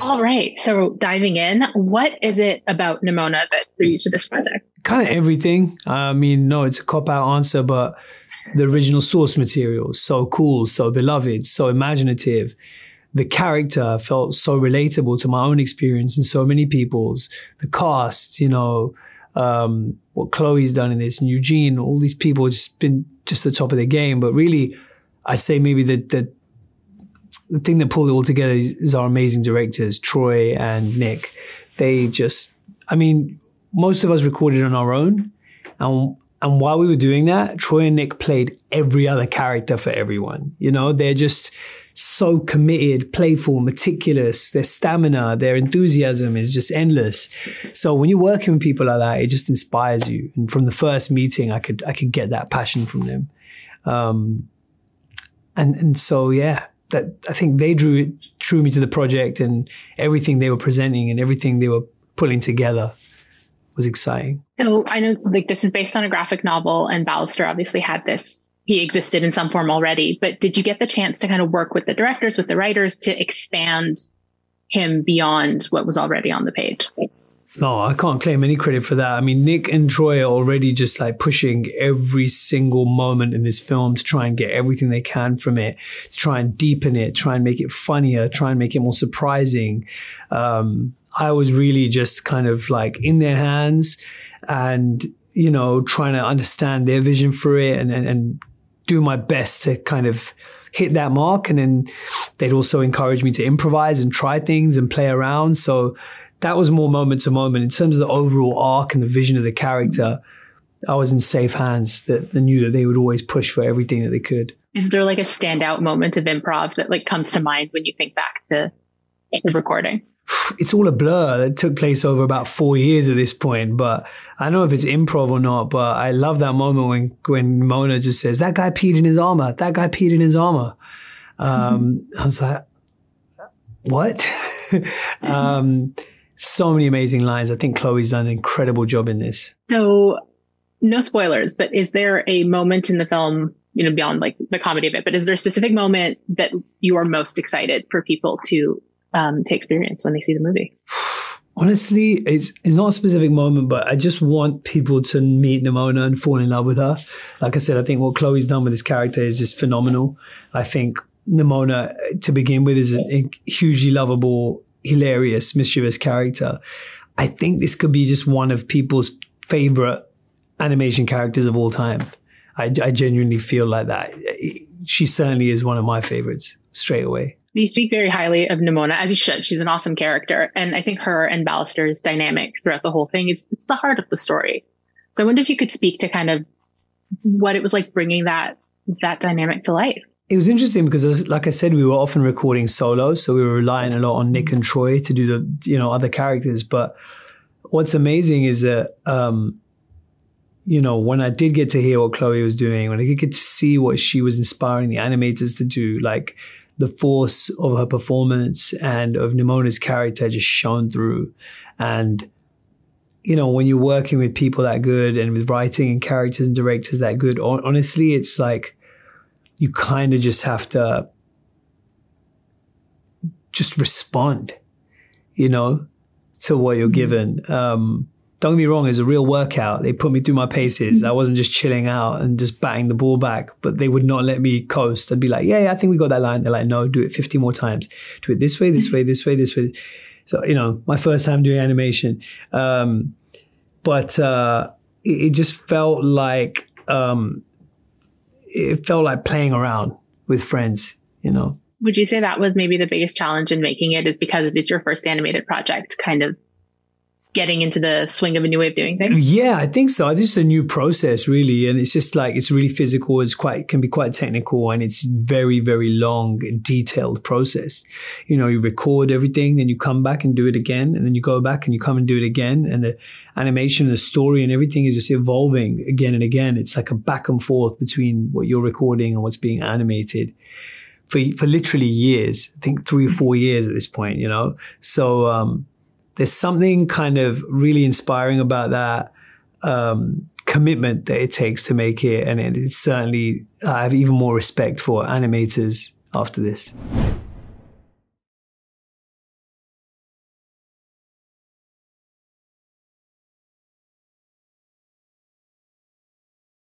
All right. So diving in, what is it about Nimona that drew you to this project? Kind of everything. I mean, no, it's a cop out answer, but the original source material, so cool, so beloved, so imaginative. The character felt so relatable to my own experience and so many people's. The cast, you know, um, what Chloe's done in this, and Eugene, all these people just been just the top of their game. But really, I say maybe the the the thing that pulled it all together is, is our amazing directors, Troy and Nick. They just, I mean, most of us recorded on our own, and and while we were doing that, Troy and Nick played every other character for everyone. You know, they're just so committed, playful, meticulous. Their stamina, their enthusiasm is just endless. So when you're working with people like that, it just inspires you. And from the first meeting, I could I could get that passion from them. Um, and and so yeah, that I think they drew drew me to the project and everything they were presenting and everything they were pulling together was exciting. So I know like this is based on a graphic novel and Ballister obviously had this he existed in some form already, but did you get the chance to kind of work with the directors, with the writers to expand him beyond what was already on the page? No, I can't claim any credit for that. I mean, Nick and Troy are already just like pushing every single moment in this film to try and get everything they can from it, to try and deepen it, try and make it funnier, try and make it more surprising. Um, I was really just kind of like in their hands and, you know, trying to understand their vision for it and, and, and do my best to kind of hit that mark. And then they'd also encourage me to improvise and try things and play around. So, that was more moment to moment. In terms of the overall arc and the vision of the character, I was in safe hands that I knew that they would always push for everything that they could. Is there like a standout moment of improv that like comes to mind when you think back to the recording? It's all a blur. It took place over about four years at this point, but I don't know if it's improv or not. But I love that moment when when Mona just says, "That guy peed in his armor. That guy peed in his armor." Um, mm-hmm. I was like, "What?" um, so many amazing lines. I think Chloe's done an incredible job in this. So, no spoilers, but is there a moment in the film, you know, beyond like the comedy of it, but is there a specific moment that you are most excited for people to um, to experience when they see the movie? Honestly, it's it's not a specific moment, but I just want people to meet Nimona and fall in love with her. Like I said, I think what Chloe's done with this character is just phenomenal. I think Nimona, to begin with, is a hugely lovable hilarious, mischievous character. I think this could be just one of people's favorite animation characters of all time. I, I genuinely feel like that. She certainly is one of my favorites straight away. You speak very highly of Nimona, as you should. She's an awesome character. And I think her and Ballister's dynamic throughout the whole thing is it's the heart of the story. So I wonder if you could speak to kind of what it was like bringing that that dynamic to life it was interesting because, like I said, we were often recording solo, so we were relying a lot on Nick and Troy to do the you know other characters. But what's amazing is that um, you know when I did get to hear what Chloe was doing, when I could get to see what she was inspiring the animators to do, like the force of her performance and of Nimona's character just shone through, and you know when you're working with people that good and with writing and characters and directors that good, honestly, it's like you kind of just have to just respond, you know, to what you're mm-hmm. given. Um, don't get me wrong, it's a real workout. They put me through my paces. Mm-hmm. I wasn't just chilling out and just batting the ball back, but they would not let me coast. I'd be like, yeah, yeah I think we got that line. They're like, no, do it 50 more times. Do it this way, this way, this way, this way. So, you know, my first time doing animation. Um, but uh, it, it, just felt like um, it felt like playing around with friends, you know. Would you say that was maybe the biggest challenge in making it is because it is your first animated project, kind of getting into the swing of a new way of doing things? Yeah, I think so. This is a new process, really, and it's just like it's really physical. It's quite can be quite technical, and it's very very long, detailed process. You know, you record everything, then you come back and do it again, and then you go back and you come and do it again, and the animation, and the story, and everything is just evolving again and again. It's like a back and forth between what you're recording and what's being animated. For, for literally years, I think three or four years at this point, you know. So um, there's something kind of really inspiring about that um, commitment that it takes to make it. And it, it's certainly, I have even more respect for animators after this.